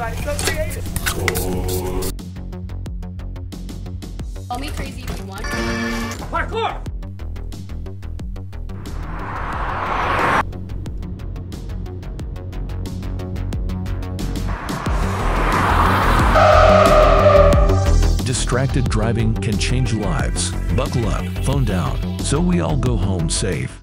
everybody. so creative. Call me crazy if you want. Parkour! Distracted driving can change lives. Buckle up, phone down, so we all go home safe.